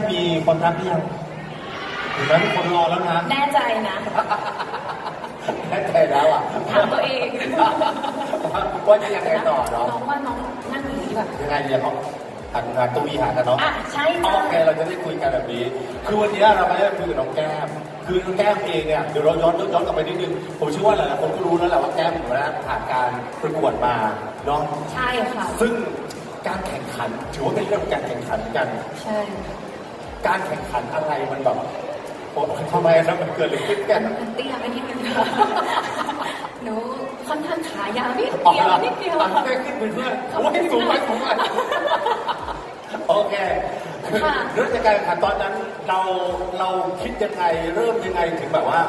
ให้พี่แก้มีความรักหรือยังเห็นไหมมีคนรอแล้วนะแน่ใจนะแน่ใจแล้วอะถามตัวเองว่าจะยังไงต่อเนาะน้องว่าน้องนั่งอย่างนี้แบบยังไงเดี๋ยวเขาหันหันตัววีหากันเนาะอะใช่โอจ้ะเคเราจะได้คุยกันแบบนี้ คือวันนี้เราไม่ได้คุยกับน้องแก้ม คือน้องแก้มเองเนี่ยเดี๋ยวเราย้อนย้อนกลับไปนิดนึง ผมเชื่อว่าหลายๆคนก็รู้แล้วแหละว่าแก้มอยู่นะผ่านการประกวดมาเนาะ ใช่ค่ะ ซึ่งการแข่งขันถือว่าเป็นเรื่องการแข่งขันกัน ใช่ การแข่งขันอะไรมันแบบโอ้ทำไมครับมันเกิดอะไรขึ้นกันมันเตี้ยไปนิดนึงค่ะหนูค่อนข้างขายาวนิดออกเดียวมานิดเดียวตัดแค่ขึ้นเป็นเพื่อนโอ้ยสูงไปสูงไปโอเคคือค่ะเรื่องจากการแข่งขันตอนนั้นเราเราคิดยังไงเริ่มยังไงถึงแบบว่า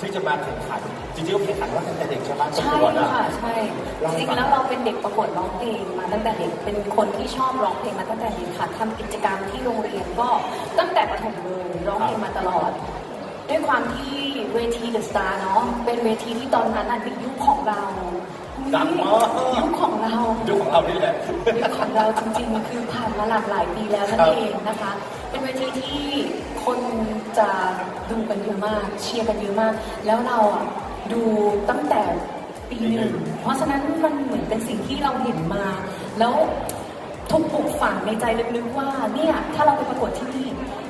ที่จะมาแข่งขัน จริงๆก็แข่งขันว่าตั้งแต่เด็กใช่ไหมประใช่กวดอะค่ะใช่เล่าจให้ริงฟังๆแล้วเราเป็นเด็กประกวดร้องเพลงมาตั้งแต่เด็กเป็นคนที่ชอบร้องเพลงมาตั้งแต่เด็กค่ะทำกิจกรรมที่โรงเรียนก็ตั้งแต่ประถมเลยร้องเพลงมาตลอด ด้วยความที่เวทีเดอะสตาร์เนาะเป็นเวทีที่ตอนนั้นอะเป็นยุคของเราดังมากยุคของเรายุคของเรานี่แหละยุคของเราจริงๆ คือผ่านมาหลากหลายปีแล้วนั่นเองนะคะ เป็นเวทีที่คนจะดูกันเยอะมาก เชียร์กันเยอะมาก แล้วเราอะ ดูตั้งแต่ปีหนึ่ง เพราะฉะนั้นมันเหมือนเป็นสิ่งที่เราเห็นมา แล้วทุกปลูกฝังในใจลึกๆว่าเนี่ยถ้าเราไปประกวดที่นี่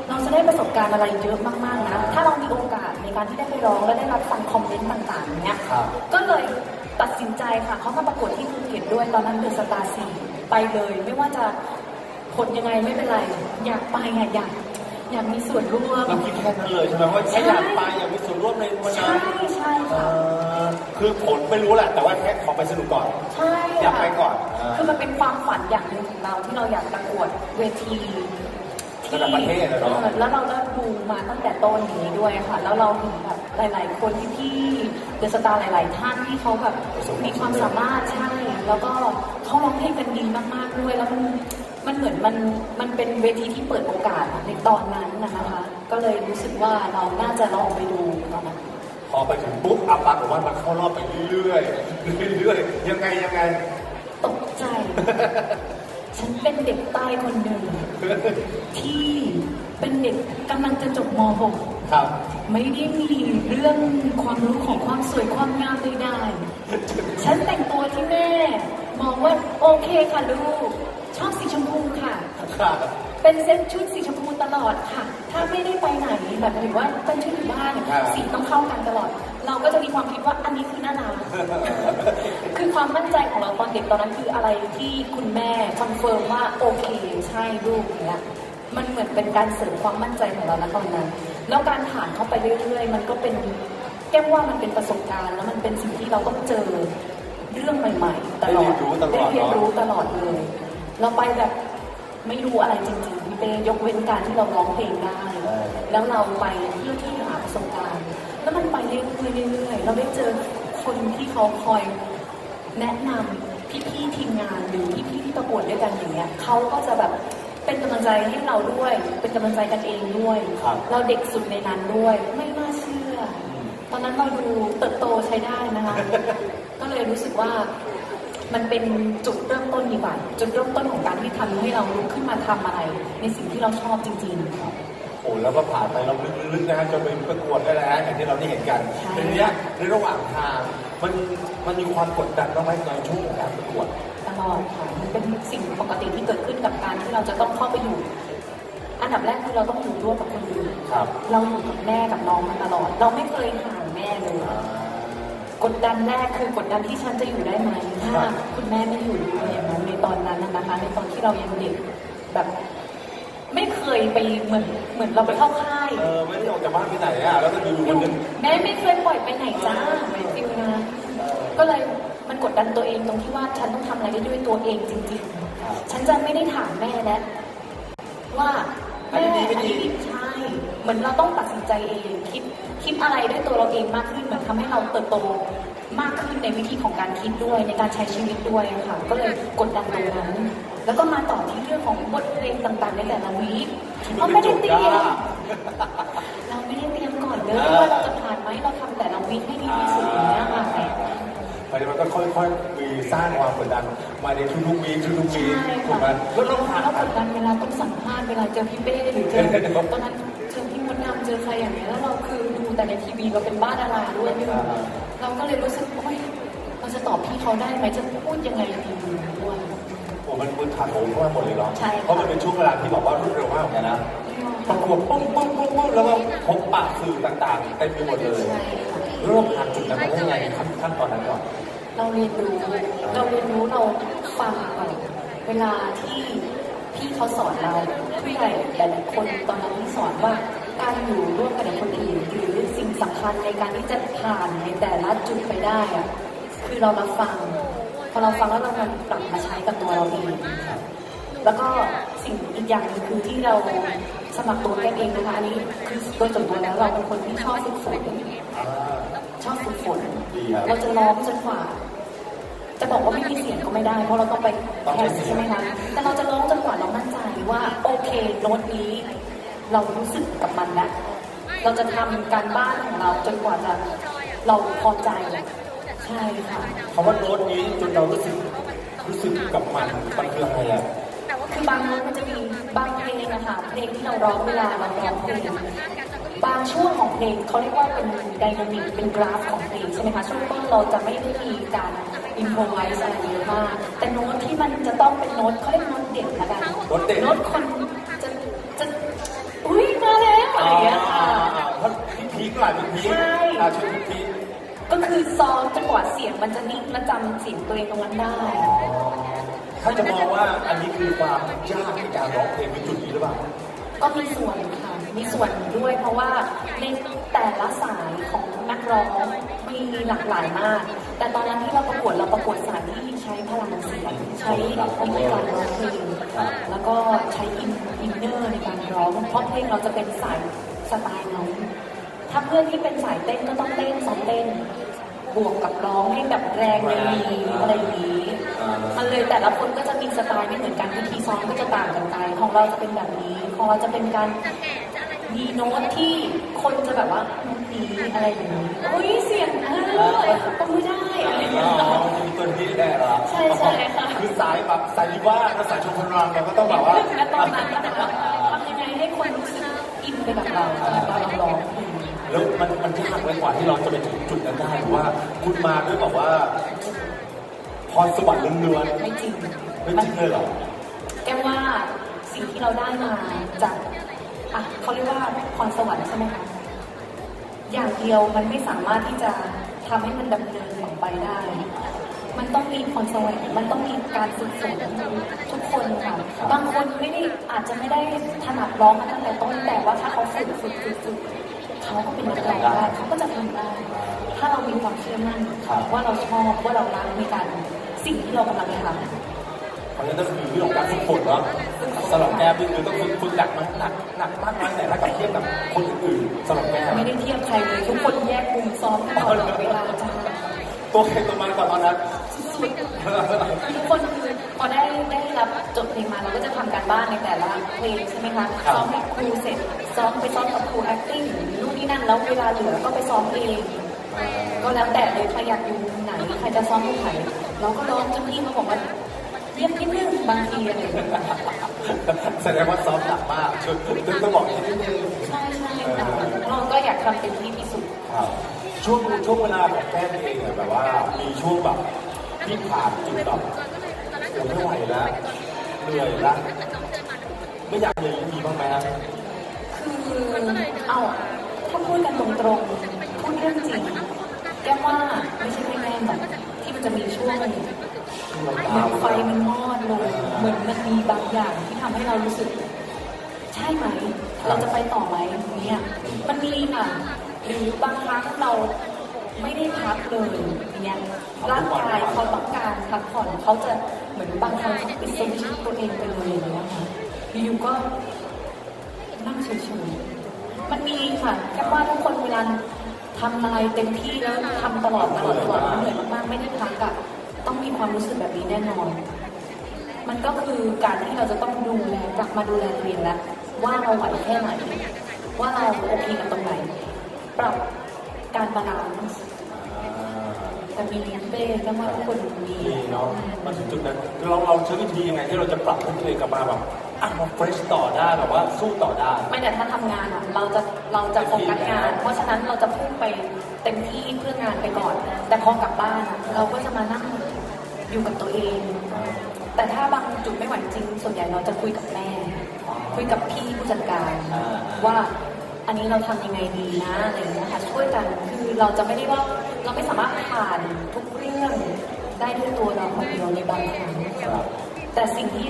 เราจะได้ประสบการณ์อะไรเยอะมากๆนะ ถ้าเรามีโอกาสในการที่ได้ไปร้องและได้รับฟังคอมเมนต์ต่างๆเนี้ยครับก็เลยตัดสินใจค่ะเขามาประกวดที่ภูเก็ตด้วยตอนนั้น The Star สี่ไปเลย ไม่ว่าจะผลยังไงไม่เป็นไร อยากไปอะอยาก อยากมีส่วนร่วม เราคิดแค่นั้นเลยใช่ไหมว่าแค่อยากไปอยากมีส่วนร่วมในวันใช่นั้นใช่เอ่ค่ะอคือผลไม่รู้แหละแต่ว่าแค่ขอไปสนุกก่อน ใช่อยากค่ะไปก่อนอ่าคือมันเป็นความฝันอย่างหนึ่งของเราที่เราอยากประกวดเวทีที่ระดับประเทศอะเนาะ ออแล้วเราก็ดูมาตั้งแต่ต้นอย่างนี้ด้วยค่ะ แล้วเราเห็นแบบหลาย ๆ คนที่พี่เดอะสตาร์หลาย ๆ ท่านที่เขาแบบมีความสามารถใช่ แล้วก็เขาร้องเพลงกันดีมาก ๆ ด้วย แล้วมัน มันเหมือนมันมันเป็นเวทีที่เปิดโอกาสในตอนนั้นนะนะคะ ก็เลยรู้สึกว่าเราน่าจะลองไปดูตอนนั้นพอไปถึงปุ๊บอัปปากบอกว่ามันเข้ารอบไปเรื่อยๆเรื่อยๆยังไงยังไง ตกใจ ฉันเป็นเด็กใต้คนหนึ่งที่เป็นเด็กกำลังจะจบม .6 ครับ ไม่ได้มีเรื่องความรู้ของความสวยความงามใดๆฉันแต่งตัวที่แม่มองว่าโอเคค่ะลูก ชอบสีชมพูค่ะ ครับเป็นเซ็ตชุดสีชมพูตลอดค่ะ ถ้าไม่ได้ไปไหนแบบหรือว่าเป็นชุดอยู่บ้านครับ สีต้องเข้ากันตลอด เราก็จะมีความคิดว่าอันนี้คือหน้าหนาว คือความมั่นใจของเราตอนเด็กตอนนั้นคืออะไรที่คุณแม่ confirm ว่าโอเคใช่ลูกเนี้ยมันเหมือนเป็นการเสริมความมั่นใจของเราณตอนนั้น แล้วการผ่านเข้าไปเรื่อยๆ มันก็เป็นแก้มว่ามันเป็นประสบการณ์แล้วมันเป็นสิ่งที่เราต้องเจอเรื่องใหม่ๆตลอดได้เรียนรู้ตลอดได้เรียนเนอะรู้ตลอดเลย เราไปแบบไม่รู้อะไรจริงๆพี่เป้ยกเว้นการที่เราร้องเพลงได้ แล้วเราไปเพื่อที่หาประสบการณ์แล้วมันไปเรื่อยๆเรื่อยๆเราได้เจอคนที่เขาคอยแนะนำพี่ๆทีมงานหรือพี่ๆที่ประกวดด้วยกันอย่างเงี้ยเขาก็จะแบบเป็นกำลังใจให้เราด้วย เป็นกำลังใจกันเองด้วยครับเราเด็กสุดในนั้นด้วย ไม่น่าเชื่อ ตอนนั้นเราดูเติบโตใช้ได้นะคะ ก็เลยรู้สึกว่า มันเป็นจุดเริ่มต้นดีกว่า จุดเริ่มต้นของการที่ทำให้เราลุกขึ้นมาทำอะไร ในสิ่งที่เราชอบจริงๆครับโอ้แล้วก็ผ่านไปเราลึกๆนะฮะจนไปประกวดได้แล้วอย่างที่เราได้เห็นกันใช่ในเนี้ยในระหว่างทางมันมันมีความกดดันบ้างไหมในช่วงของการประกวดตลอดค่ะมันเป็นสิ่งปกติที่เกิดขึ้นกับการที่เราจะต้องเข้าไปอยู่ อันดับแรกคือเราต้องอยู่ร่วมกับคนอื่นครับเราอยู่กับแม่กับน้องมาตลอด เราไม่เคยห่างแม่เลย กดดันแรกคือกดดันที่ฉันจะอยู่ได้ไหมถ้าคุณแม่ไม่อยู่ด้วยอย่างนั้นในตอนนั้นน่ะนะคะ ในตอนที่เรายังเด็กแบบ ไม่เคยไปเหมือนเหมือนเราไปเข้าค่ายเออไม่ได้ออกจากบ้านไปไหนอะแล้วก็อยู่ๆวันหนึงแม่ไม่เคยปล่อยไปไหนจ้าฟิลนะก็เลยมันกดดันตัวเองตรงที่ว่าฉันต้องทำอะไรได้ด้วยตัวเองจริง ๆ ฉันจะไม่ได้ถามแม่แล้วว่าอันแม่นี้ดีไม่อันดีนี้ดีใช่ เหมือนเราต้องตัดสินใจเองคิดคิดอะไรด้วยตัวเราเองมากขึ้นเหมือนทำให้เราเติบโตมากขึ้นในวิธีของการคิดด้วยในการใช้ชีวิตด้วยอะค่ะ ก็เลยกดดันตรงนั้น แล้วก็มาต่อที่เรื่องของบทเพลงต่าง ๆ ในแต่ละวีคเราไม่ได้เตรียมเราไม่ได้เตรียมก่อนเลยว่าเราจะผ่านไหมเราทำแต่ละวีคให้ดีที่สุดอย่างเงี้ยค่ะพราะฉะนั้นมันก็ค่อยๆมีสร้างความกดดันมาในทุกๆวีคทุกๆวีใช่คถูกไหมค่ะแล้วเราแล้วผ่านกดดันเวลาต้องสัมภาษณ์เวลาเจอพี่เป้หรือเจอตอนนั้น เจอพี่มดดำเจอใครอย่างเงี้ยแล้วเราคือดูแต่ในทีวีเราเป็นบ้านดาราด้วยพี่หนุ่มเราก็เลยรู้สึกโอ๊ยเราจะตอบพี่เขาได้ไหมจะพูดยังไงดีด้วยโอ้มันมันถาโถมเข้ามาหมดเลยเนาะใช่ค่ะเพราะมันเป็นช่วงเวลาที่บอกว่ารวดเร็วมากเหมือนกันนะประกวดปุ้งปุ้งปุ้งปุ้งแล้วก็พบปะสื่อต่างๆเต็มไปหมดเลยใช่ค่ะเริ่มผ่านจุดนั้นมาได้ยังไงขั้นขั้นตอนนั้นก่อนเราเรียนรู้เราเรียนรู้เราฟังก่อนเวลาที่พี่เขาสอนเราผู้ใหญ่หลายๆคนตอนนั้นที่สอนว่าการ อยู่ร่วมกันกับคนอื่นหรือสิ่งสำคัญในการที่จะผ่านในแต่ละจุดไปได้อะคือเรารับฟัง พอเราฟังแล้วเรามันปรับมาใช้กับตัวเราเองแล้วก็สิ่งอีกอย่างหนึงคือที่เราสมัครตัวแก้เองนะคะอันนี้คือโดยส่วนตัวแล้วเราเป็นคนที่ชอบฝึกฝนอ่าชอบฝึกฝนดีครับเราจะร้องจนกว่า จะบอกว่าไม่มีเสียงก็ไม่ได้ เพราะเราต้องไปต้องแข่ใช้งเสียงใช่ไหมคะแต่เราจะร้องจนกว่าเรามั่นใจว่าโอเคโน้ตนี้ เรารู้สึกกับมันแล้วเราจะทำการบ้านของเราจนกว่าจะเราพอใจใช่ค่ะคำว่าโน้ตนี้จนเรารู้สึกรู้สึกกับมันมันคืออะไรอะคือบางโน้ตมันจะมีบางเพลงนะคะเพลงที่เราร้องเวลาเราร้องเพลงบางช่วงของเพลงเขาเรียกว่าเป็น dynamic เป็นกราฟของเพลงใช่ไหมคะช่วงต้นเราจะไม่ได้มีการ improvise อะไรเยอะมากแต่โน้ตที่มันจะต้องเป็นโน้ตเขาเรียกโน้ตเด่นละกันโน้ตเด่นโน้ตคน อะไรอย่างเงี้ยค่ะเพราะพี่พีคหลายพีคใช่ อ่าช่วยพี่พีคก็คือซ้อมจนกว่าเสียงมันจะนิ่งและจำเสียงตัวเองตรงนั้นได้ถ้าจะมองว่าอันนี้คือความยากในการร้องเพลงในจุดนี้หรือเปล่า ก็มีส่วนค่ะ มีส่วนด้วยเพราะว่าในแต่ละสายของนักร้องมีหลากหลายมาก แต่ตอนนั้นที่เราประกวดเราประกวดสายที่ใช้พลังเสียงใช้วิธีการร้องเพลงแล้วก็ใช้อิน อินเนอร์ในการร้องเพราะเพลงเราจะเป็นสายสไตล์นั้นถ้าเพื่อนที่เป็นสายเต้นก็ต้องเต้นซ้อมเต้น บวกกับร้องให้แบบแรงในมีอะไรอย่างนี้มันเลยแต่ละคนก็จะมีสไตล์ไม่เหมือนกันวิธีซ้อมก็จะต่างกันไปของเราจะเป็นแบบนี้ของเราจะเป็นการ มีโน้ตที่คนจะแบบว่าโน้ตนี้อะไรอย่างนี้โอ้ยเสียงอ้าวก็ไม่ได้อะไรอย่างเงี้ยมันจะมีตัวนี้แน่เหรอใช่ใช่ค่ะคือสายแบบสายดีว่ากับสายชมพลังเราก็ต้องแบบว่าและตอนนั้นแบบว่าทำยังไงให้คนรู้สึกอินไปกับเราตอนเราร้องแล้วมันมันยากไหมกว่าที่เราจะไปถึงจุดนั้นได้หรือว่าคุณมาด้วยแบบว่าพรสวรรค์ล้วนไม่จริงไม่จริงเลยเหรอแกว่าสิ่งที่เราได้มาจาก อะเขาเรียกว่าพรสวรรค์ใช่ไหมคะอย่างเดียวมันไม่สามารถที่จะทำให้มันดำเนินต่อไปได้ มันต้องมีพรสวรรค์มันต้องมีการฝึกฝนทุกคนค่ะบางคนไม่ได้อาจจะไม่ได้ถนัดร้องมาตั้งแต่ต้นแต่ว่าถ้าเขาฝึกฝึกฝึกฝึกเขาก็เป็นนักร้องได้เขาก็จะทำได้ถ้าเรามีความเชื่อมั่นครับว่าเราชอบว่าเรารักในการสิ่งที่เรากำลังทำเพ ราะฉะนั้นก็คือเรื่องของการฝึกฝนเนาะสำหรับแก้มนี่คือต้องฝึกฝึกหนักมั้ยหนักหนักมากน้อยแต่ถ้ากับเทียบกับคนอื่นๆสำหรับแก้มไม่ได้เทียบใครเลยทุกคนแยกกลุ่มซ้อมกันตลอดเวลาจ้าตัวใครตัวมันก่อนตอนนั้นสุดๆทุกคนคือพอได้ได้รับจดเพลงมาเราก็จะทำการบ้านในแต่ละเพลงใช่ไหมคะครับซ้อมกับครูเสร็จซ้อมไปซ้อมกับครู acting หรือนู่นนี่นั่นแล้วเวลาเหลือก็ไปซ้อมเองก็แล้วแต่เลยใครอยากอยู่มุมไหนใครจะซ้อมมุมไหนเราก็ร้องจนพี่เขาบอกว่า เยี่ยมนิดนึงบางทีอะไรอย่างเงี้ยแสดงว่าซ้อมหนักมากจนจนต้องบอกนิดนึงใช่ใช่ค่ะเราก็อยากทำเต็มที่ที่สุดครับช่วงช่วงเวลาของแก้มเองเนี่ยแบบว่ามีช่วงแบบที่ผ่านจุดแบบโอ้ไม่ไหวแล้วเหนื่อยแล้วไม่อยากเลยมีบ้างไหมครับคือเอาถ้าพูดกันตรงๆพูดเรื่องจริงแก้มว่าไม่ใช่แค่แม่หรอกที่มันจะมีช่วง เหมือนไฟมันมอดลงเหมือนมันมีบางอย่างที่ทำให้เรารู้สึก ใช่ไหม เราจะไปต่อไหมเนี่ยมันมีค่ะหรือบางครั้งเราไม่ได้พักเลยเนี่ยร่างกายเขาต้องการพักผ่อนเขาจะเหมือนบางครั้งเขาปิดสวิตช์ตัวเองไปเลยอย่างเงี้ยค่ะอยู่ๆก็นั่งเฉยๆมันมีค่ะแค่ว่าทุกคนเวลาทำอะไรเต็มที่แล้วทำตลอดตลอดตลอดเหนื่อยมากๆไม่ได้พักอะ ต้องมีความรู้สึกแบบนี้แน่นอน มันก็คือการที่เราจะต้องดูแลกลับมาดูแลตัวเองแล้วว่าเราไหวแค่ไหน ว่าเราโอเคกับตรงไหน ปรับการ balance แต่มีเป้ก็ว่าทุกคนมีนี่เนาะมาถึงจุดนั้นเราเราใช้วิธียังไงที่เราจะปรับให้ตัวเองกลับมาแบบอะมา fresh ต่อได้แบบว่าสู้ต่อได้ ไม่แต่ถ้าทำงานอะเราจะเราจะโฟกัสงาน เพราะฉะนั้นเราจะพุ่งไปเต็มที่เพื่องานไปก่อน แต่พอกลับบ้านอะเราก็จะมานั่ง อยู่กับตัวเอง แต่ถ้าบางจุดไม่ไหวจริง ส่วนใหญ่เราจะคุยกับแม่ คุยกับพี่ผู้จัดการว่าอันนี้เราทำยังไงดีนะอะไรอย่างเงี้ยค่ะช่วยกันคือเราจะไม่ได้ว่าเราไม่สามารถผ่านทุกเรื่องได้ด้วยตัวเราคนเดียวในบางครั้งแต่สิ่งที่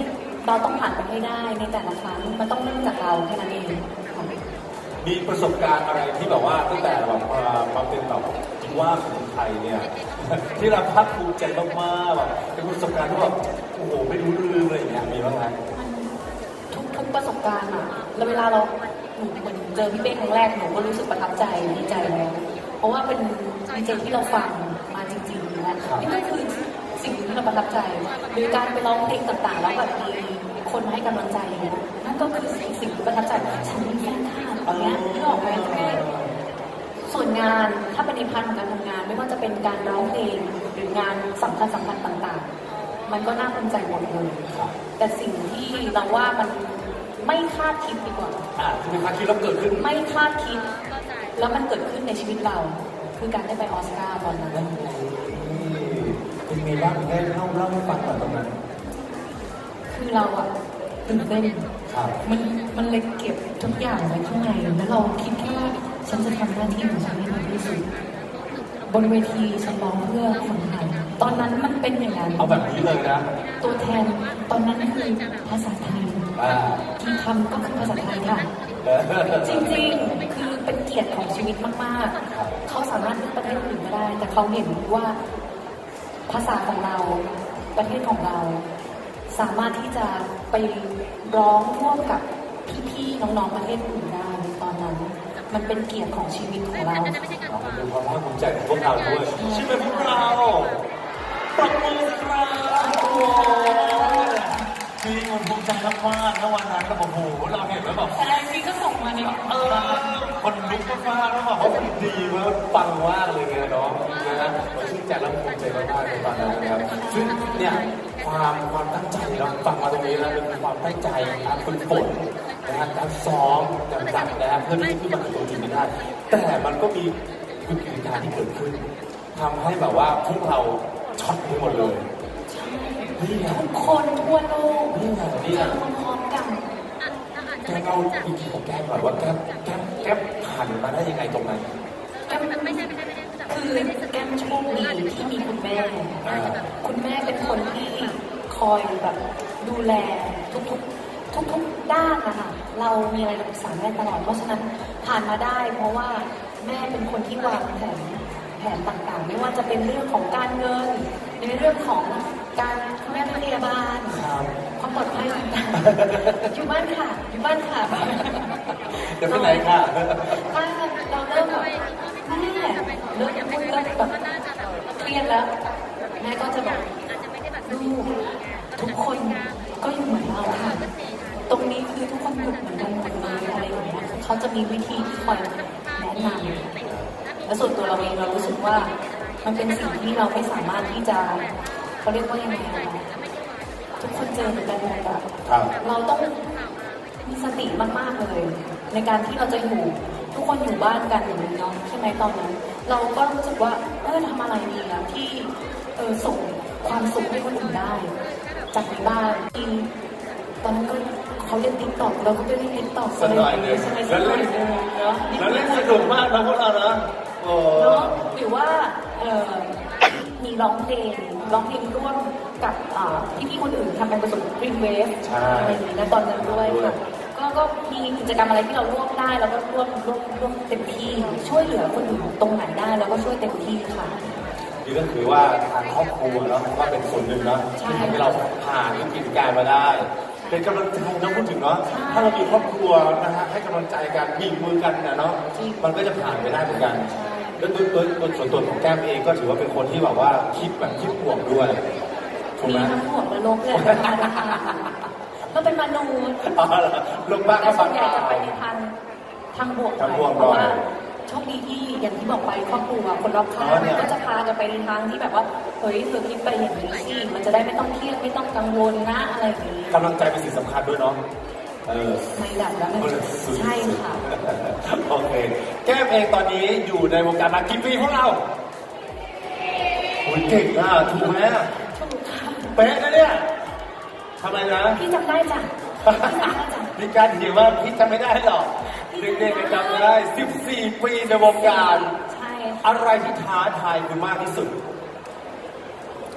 เราต้องผ่านไปให้ได้ในแต่ละครั้งมันต้องเริ่มจากเราแค่นั้นเองมีประสบการณ์อะไรที่แบบว่าตั้งแต่แบบมามเป็นแบบว่า ไทยเนี่ยที่เราภาคภูมิใจมากๆแบบเป็นประสบการณ์ที่แบบโอ้โหไม่รู้ลืมอะไรอย่างเงี้ยมีบ้างไหมทุกทุกประสบการณ์อะแล้วเวลาเราหนูเหมือนเจอพี่เป้ครั้งแรกหนูก็รู้สึกประทับใจดีใจแล้วเพราะว่าเป็นดีเจที่เราฟังมาจริงๆนะนี่ก็คือสิ่งหนึ่งที่เราประทับใจหรือการไปร้องเพลงต่างๆ แล้วแบบมีคนมาให้กำลังใจอย่างเงี้ยนั่นก็คือสิ่งสิ่งที่ประทับใจฉันมีแฟนคลับอย่างเงี้ยที่ออกมาแค่ส่ วนงานถ้าเป็นในพาร์ทของการทำงาน ไม่ว่าจะเป็นการร้องเพลงหรืองานสำคัญสำคัญต่างๆ มันก็น่าภูมิใจหมดเลยครับแต่สิ่งที่เราว่ามันไม่คาดคิดดีกว่าอ่าที่มีคาดคิดแล้วเกิดขึ้นไม่คาดคิด แล้วมันเกิดขึ้นในชีวิตเรา คือการได้ไปออสการ์ตอนนั้นนั่นไงเป็นไงบ้างได้เล่าเล่าให้ฟังหน่อยตรงนั้นคือเราอะตื่นเต้นครับมันมันเลยเก็บทุกอย่างไว้ข้างในแล้วเราคิดแค่ว่า ฉันจะทำหน้าที่ของฉันให้ดีที่สุดบนเวทีฉันร้องเพื่อคนไทยตอนนั้นมันเป็นอย่างนั้นเอาแบบนี้เลยนะ ตัวแทนตอนนั้นคือภาษาไทยอ่าที่ทำก็คือภาษาไทยค่ะเออจริงๆ คือเป็นเกียรติของชีวิตมากๆ เขาสามารถเลือกประเทศอื่นไม่ได้ แต่เขาเห็นว่าภาษาของเราประเทศของเรา สามารถที่จะไปร้องร่วมกับพี่ๆน้องๆประเทศอื่นได้ในตอนนั้น มันเป็นเกียรติของชีวิตของเราเอามาดูความภาคภูมิใจของพวกเราด้วยใช่ไหมพวกเราปรบมือสิครับโอ้โหจริงมันภูมิใจมากๆนะวันนั้นแล้วโอ้โหเราเห็นแล้วแบบแต่จริงก็ส่งมาเนี่ยเออคนลุกมากๆแล้วแบบว่ามันดีมากปังมากเลยไงเนาะนะฮะเราชื่นใจแล้วภูมิใจมากๆในตอนนั้นนะครับซึ่งเนี่ยความความตั้งใจเราฟังมาตรงนี้แล้วเป็นความตั้งใจการฝึกฝน นะฮะการซ้อมการดักนะฮะเพื่อที่จะขึ้นมาเป็นตัวจริงได้ แต่มันก็มีวิกฤตการณ์ที่เกิดขึ้นทำให้แบบว่าพวกเราช็อตไปหมดเลยนี่ไงทุกคนทั่วโลกนี่ไงนี่ไงทำพร้อมๆกันแกเล่าอีกทีของแกหน่อยว่าแกแกแกผ่านมาได้ยังไงตรงนั้นแก้มไม่ใช่ไม่ใช่ไม่ใช่คือแก้มโชคดีที่มีคุณแม่อ่าคุณแม่เป็นคนที่คอยแบบดูแลทุกๆ ทุกๆด้านนะคะเรามีอะไรปรึกษาแม่ตลอด เพราะฉะนั้นผ่านมาได้ เพราะว่าแม่เป็นคนที่วางแผนแผนต่างๆ ไม่ว่าจะเป็นเรื่องของการเงิน ในเรื่องของการแม่พยาบาลครับความปลอดภัยต่างๆอยู่บ้านค่ะ อยู่บ้านค่ะจะไปไหนค่ะถ้าเราเริ่มแบบแม่เริ่มพูดเริ่มแบบเครียดแล้วแม่ก็จะบอกลูกทุกคนก็อยู่เหมือนเราค่ะ เหมือนกันมดเลยอะไรอย่างเงี้ยเขาจะมีวิธีที่คอยแนะนำและส่วนตัวเราเองเรารู้สึกว่ามันเป็นสิ่งที่เราไม่สามารถที่จะเขาเรียกว่ายังไงอะทุกคนเจอเหมือนกันหมดอะครับเราต้องมีสติมากๆเลย ในการที่เราจะอยู่ทุกคนอยู่บ้านกันอย่างนี้เนาะใช่ไหมตอนนั้น เราก็รู้สึกว่าเออทำอะไรดีอะที่เออส่งความสุขให้คนอื่นได้ จากในบ้านที่ตอนนั้นก็ เขาเล่น TikTok เราก็ไปเล่น TikTok สักหน่อยหนึ่งใช่ไหมสักหน่อยหนึ่งเนาะแล้วเล่นสนุกมากนะพวกเรานะโอ้เนาะหรือว่าเออมีร้องเพลงร้องเพลงร่วมกับอ่าพี่ๆคนอื่นทำเป็นประสบรีเวฟใช่อะไรอย่างนี้นะตอนนั้นด้วยค่ะก็ก็มีกิจกรรมอะไรที่เราร่วมได้เราก็ร่วมร่วมร่วมเต็มที่ช่วยเหลือคนอื่นตรงไหนได้เราก็ช่วยเต็มที่ค่ะนี่ก็คือว่าทางครอบครัวเนาะก็เป็นส่วนหนึ่งเนาะใช่ที่ทำให้เราผ่านวิกฤตการณ์มาได้ เป็นกำลังใจนะพูดถึงเนาะใช่ถ้าเรามีครอบครัวนะฮะให้กำลังใจกันบีบมือกันนะเนาะจริงมันก็จะผ่านไปได้เหมือนกันใช่แล้วโดยโดยโดยส่วนตัวของแก้มเองก็ถือว่าเป็นคนที่แบบว่าคิดแบบคิดบวกด้วยถูกมีไหมทั้งหัวและลบเลยเราเป็นมนุษย์อ๋อเหรอลงบ้างแต่ก็ส่ฟัวงนใหญ่ข่าวจะไปในทางทางบวกหน่อยทางบวกเพราะว่าหน่อย โชคดีที่อย่างที่บอกไปครอบครัวคนรอบข้างอ๋อเนี่ยก็จะพากันไปในทางที่แบบว่าเฮ้ยเธอคิดไปอย่างนี้สิมันจะได้ไม่ต้องเครียดไม่ต้องกังวลนะอะไรอย่างนี้กำลังใจเป็นสิ่งสำคัญด้วยเนาะเออไม่ดับแล้วนะใช่ค่ะโอเคแก้มเองตอนนี้อยู่ในวงการมากี่ปีพวกเราโอ้ยเก่งอะถูกไหมถูกค่ะเป๊ะนะเนี่ยทำไมนะพี่จำได้จ้ะพี่จำได้จ้ะมีการเถียงว่าพี่จำไม่ได้หรอก เด็กๆจำได้ 14 ปีในวงการ ใช่อะไรที่ท้าทายคุณมากที่สุด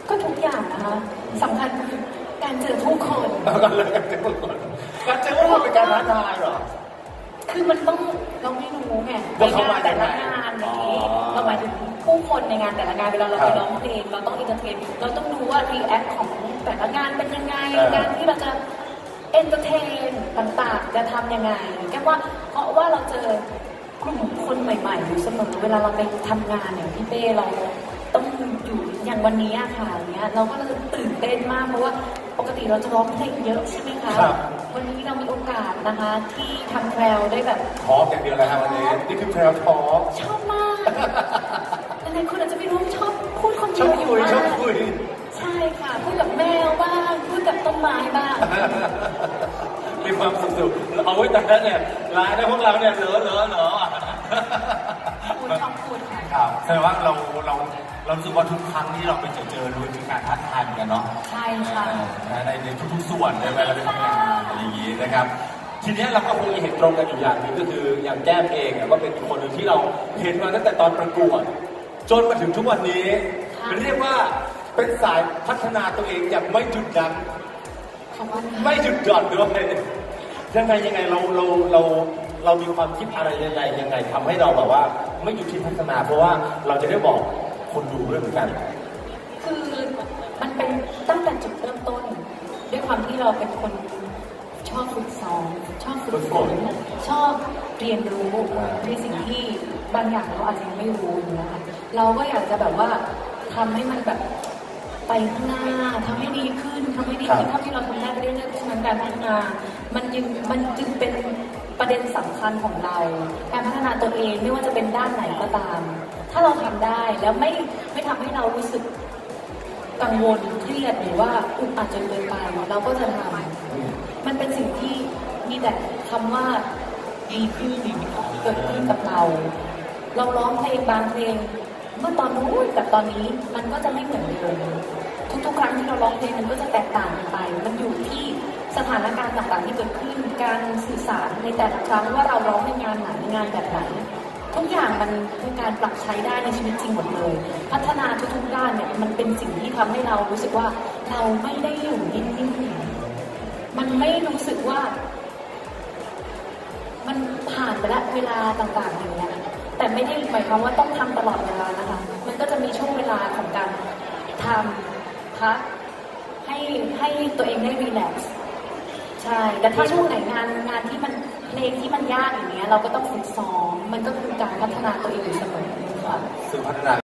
ก็ทุกอย่างนะคะสำคัญคือการเจอผู้คนเอากันเลยกันเจอคนการเจอว่าเป็นการท้าทายเหรอ คือมันต้องเราไม่รู้ไงในว่าเขางามานแต่ละยังไงงานอย่างนี้อ๋อเราหมายถึงผู้คนในงานแต่ละงานเวลาเราไปร้องเพลงเราต้อง entertain เราต้องรู้ว่า react ของแต่ละงานเป็นยังไงเออการที่เราจะ entertain ต่างๆ จะทำยังไงแค่ว่าเพราะว่าเราเจอกลุ่มคนใหม่ ๆ อยู่เสมอเวลาเราไปทำงานอย่างพี่เป้เราต้องอยู่อย่างวันนี้อะค่ะอย่างเงี้ยเราก็เลยตื่นเต้นมากเพราะว่าปกติเราจะร้องเพลงเยอะใช่ไหมคะครับ วันนี้เรามีโอกาสนะคะที่ทางแพรวได้แบบ ทอล์กอย่างเดียวเลยครับวันนี้นี่คือแพรวทอล์กชอบมากหลายๆคนอาจจะไม่รู้ชอบพูดคนชเดีอยวบอยู่คุยบ้าชอบงคุย ใช่ค่ะพูดกับแมวบ้างพูดกับต้นไม้บ้าง มีความสุขสุขเอาไว้แต่ละเนี่ยร้ายนะพวกเราเนี่ยเหลอเหลอเหลอพูดชอบพูดค่ะครับแสดงว่าเราเราเรารู้สึกว่าทุกครั้งที่เราไปเจอเจอดูเป็นการท้าทายเหมือนกันเนาะใช่ค่ะเออในในทุกๆส่วนเลยเวลาเราไปทำงานอะไรอย่างนี้นะครับทีเนี้ยเราก็คงจะเห็นตรงกันอยู่อย่างหนึงก็คืออย่างแก้มเองอะก็เป็นคนหนึ่งที่เราเห็นมาตั้งแต่ตอนประกวดจนมาถึงทุกวันนี้ค่ะเรียกว่า เป็นสายพัฒนาตัวเองอย่างไม่หยุดยั้งขอบคุณค่ะไม่หยุดหย่อนด้วยยังไงยังไงเราเราเราเรามีความคิดอะไรยังไงยังไงทำให้เราแบบว่า ไม่หยุดที่พัฒนา เพราะว่าเราจะได้บอกคนดูด้วยเหมือนกันคือมันเป็นตั้งแต่จุดเริ่มต้น ด้วยความที่เราเป็นคนชอบฝึกซ้อมชอบฝึกฝนชอบเรียนรู้ในสิ่งที่บางอย่างเราอาจจะยังไม่รู้อย่างเงี้ยค่ะเราก็อยากจะแบบว่าทำให้มันแบบ ไปข้างหน้าทำให้ดีขึ้นทำให้ดีขึ้นครับเท่าที่เราทำได้ไปเรื่อยๆเพราะฉะนั้นการพัฒนา มันยังมันจึงเป็นประเด็นสำคัญของเรา การพัฒนาตัวเองไม่ว่าจะเป็นด้านไหนก็ตาม ถ้าเราทำได้แล้วไม่ไม่ทำให้เรารู้สึกกังวลเครียดหรือว่าอึดอัดจนเกินไปเราก็จะทำมันเป็นสิ่งที่มีแต่คำว่าดีขึ้นเกิดขึ้นกับเรา เราร้องเพลงบางเพลงเมื่อตอนนู้นกับตอนนี้มันก็จะไม่เหมือนเดิม ทุกๆ ครั้งที่เราร้องเพลงมันก็จะแตกต่างกันไป มันอยู่ที่สถานการณ์ต่างๆที่เกิดขึ้น การสื่อสารในแต่ละครั้งว่าเราร้องในงานไหนงานแบบไหนทุกอย่างมันคือการปรับใช้ได้ในชีวิตจริงหมดเลย พัฒนาทุกๆด้านเนี่ยมันเป็นสิ่งที่ทำให้เรารู้สึกว่าเราไม่ได้อยู่นิ่งๆมันไม่รู้สึกว่า มันผ่านไปแล้วเวลาต่างๆอย่างเงี้ยแต่ไม่ได้หมายความว่าต้องทำตลอดเวลานะคะ มันก็จะมีช่วงเวลาของการทำ พักให้ให้ตัวเองได้รีแลกซ์ใช่ แต่ถ้าช่วงไหนงานงานที่มันเพลงที่มันยากอย่างเงี้ยเราก็ต้องฝึกซ้อม มันก็คือการพัฒนาตัวเองอยู่เสมอค่ะ ซึ่งพัฒนา